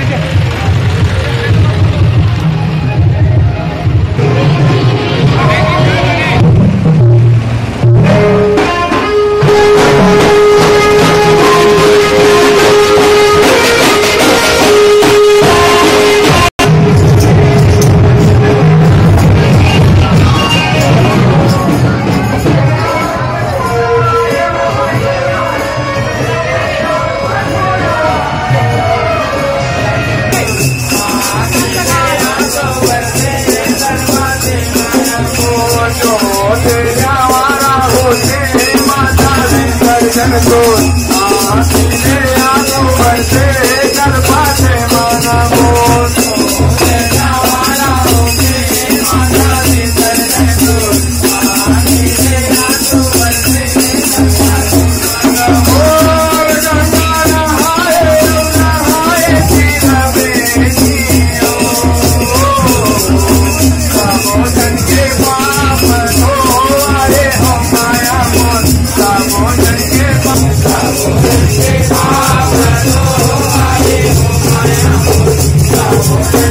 करके तो तेरा हमारा होते माता दर्शन को। Gracias.